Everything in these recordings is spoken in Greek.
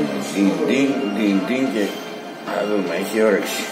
Την την, την την και θα δούμε, έχει όρεξη.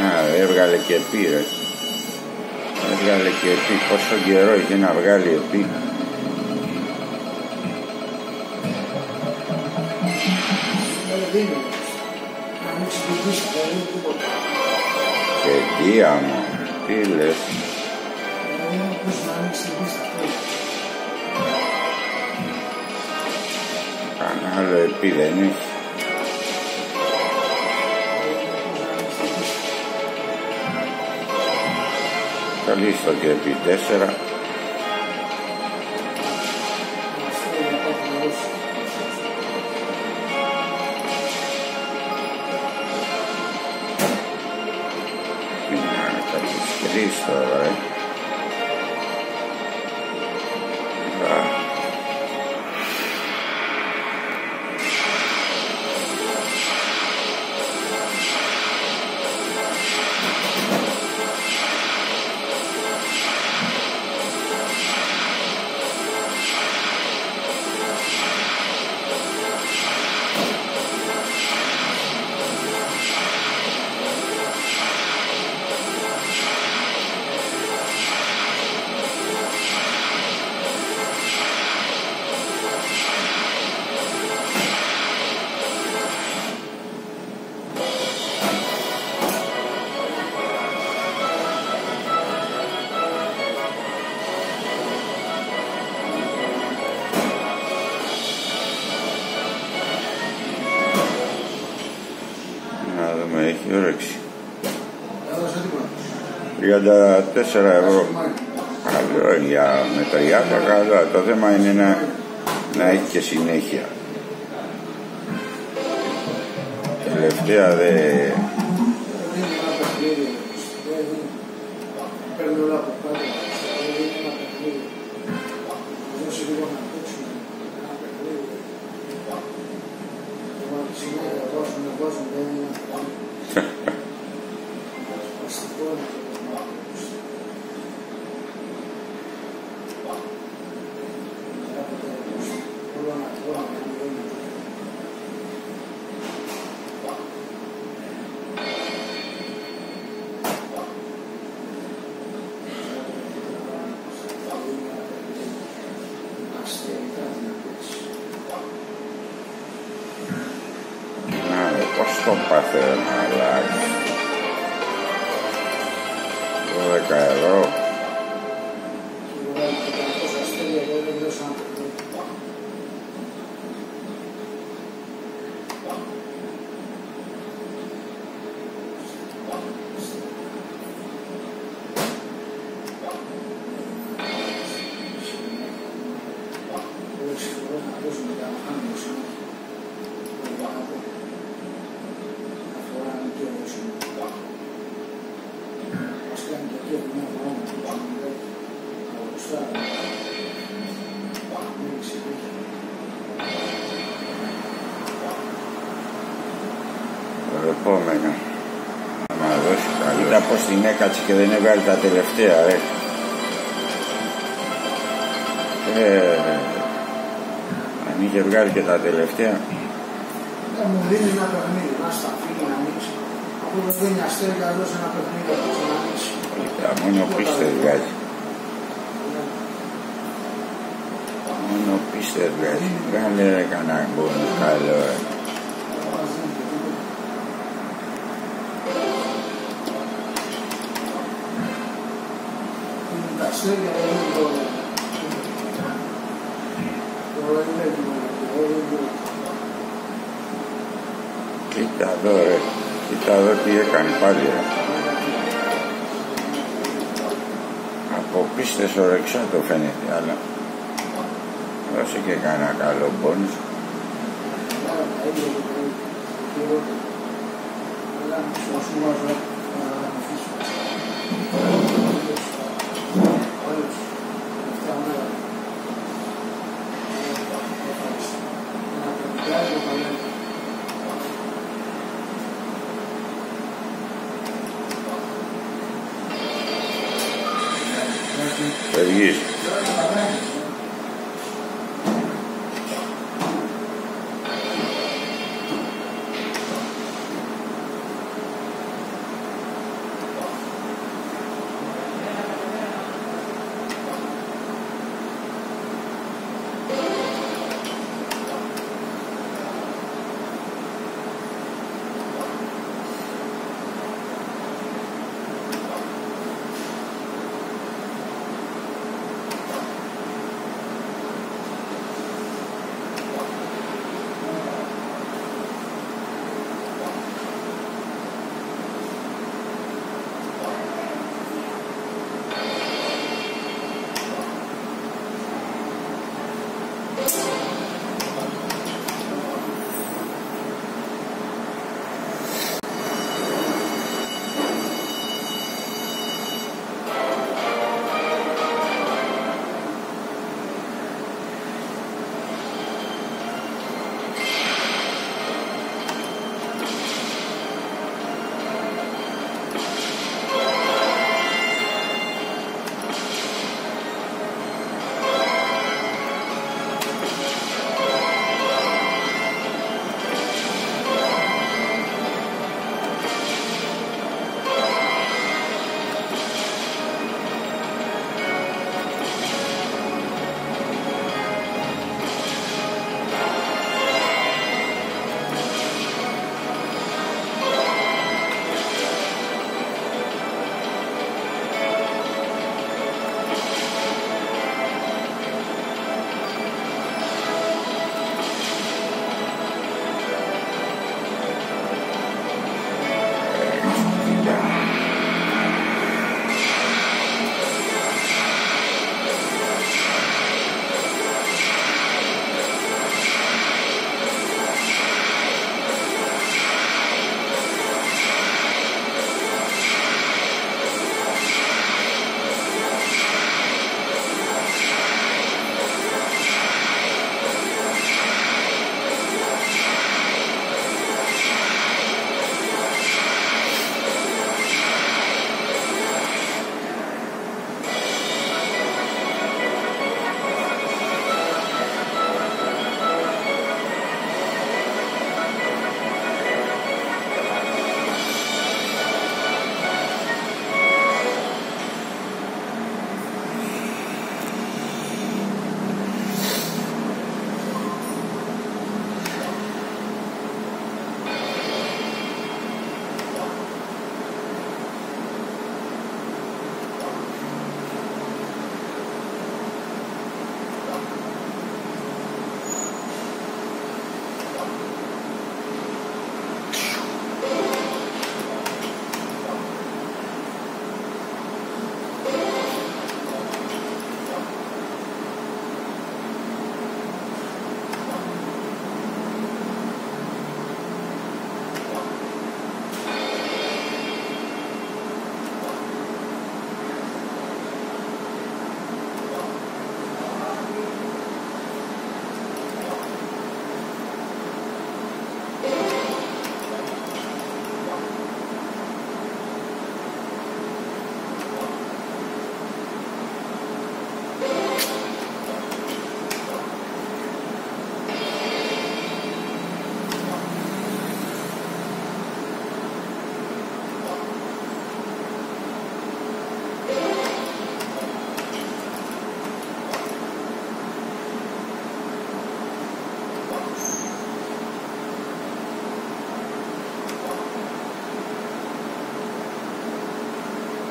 Να, έβγαλε και πήρε. Έβγαλε και επί. Πόσο καιρό είχε να βγάλει επί. Και τι άμα, τι λες. Κανένα άλλο επί δεν έχει. Καλύστο και επί τέσσερα. Είναι Να δούμε, έχει όρεξη. 34 ευρώ. Καλό για με 30 καλό. Το θέμα είναι να, να έχει και συνέχεια. Τελευταία δε... wasn't there. What's the point? Ρε, πώς το πάθε να πως την έκατσε και δεν έβγαλε τα τελευταία, ρε. Ε, αν είχε βγάλει και τα τελευταία. Να μου δίνεις ένα παιχνίδι, να στα φύγει να ανοίξει. Από το δίνει αστέρι να δώσει ένα παιχνίδι να ανοίξει. Κοίτα, μόνο πίστες βγάζει. Μόνο πίστες βγάζει. Βγάλε ρε κανένα μπόνο καλό, ρε. Είναι τα αστέρια, δεν είναι το... Το είναι το... Κοίτα εδώ, ρε. Κοίτα εδώ τι έκανε πάλι, ρε. Από πίστες ορεξά το φαίνεται, αλλά δώσε και κανένα καλό μπόνους. Yes.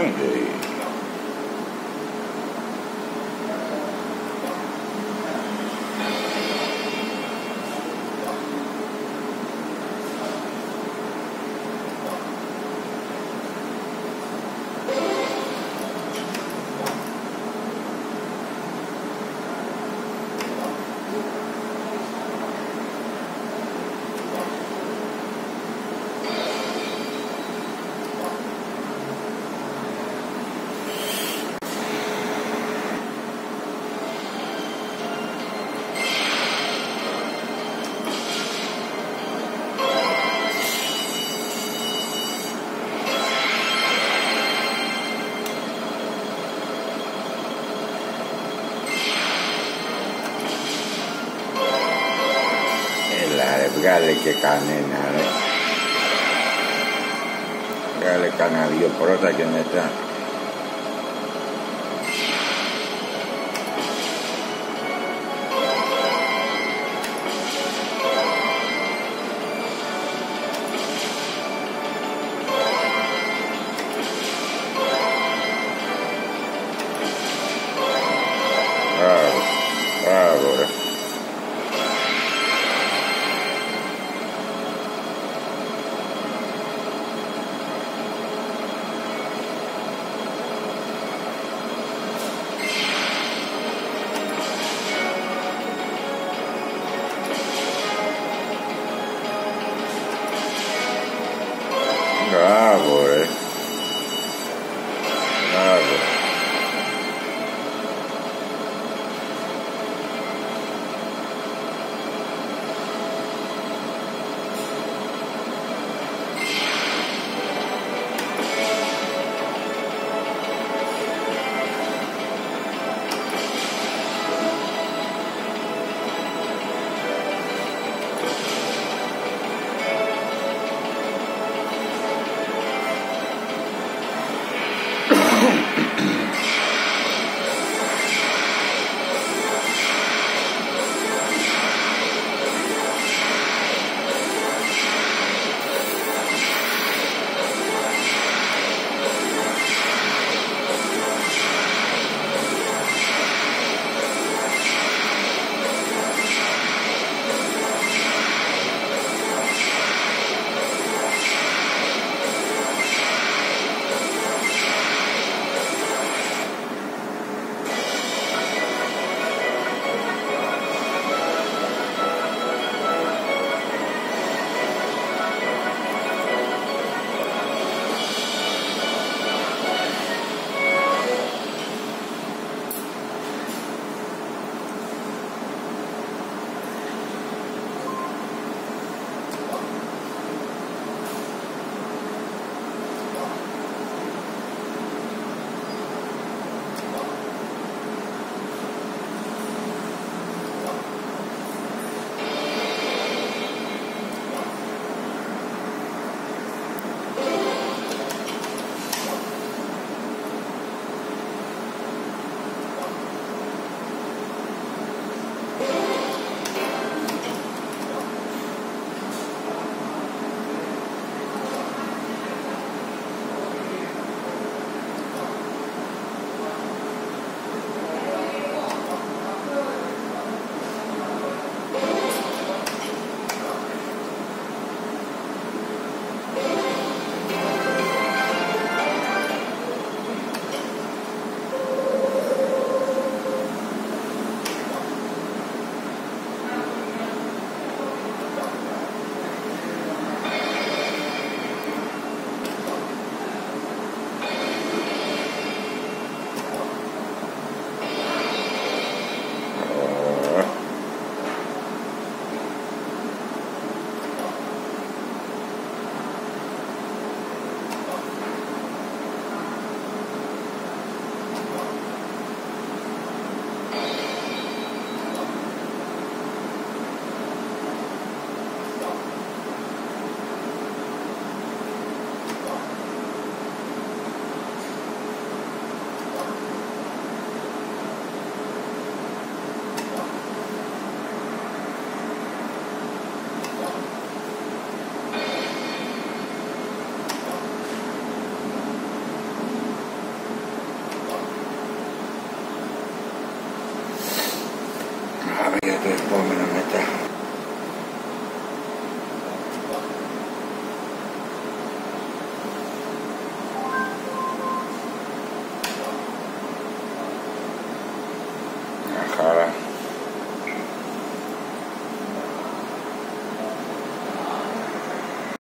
ないんで。Βγάλε και κανένα ρε. Βγάλε κανένα δυο πρώτα και μετά. Boom!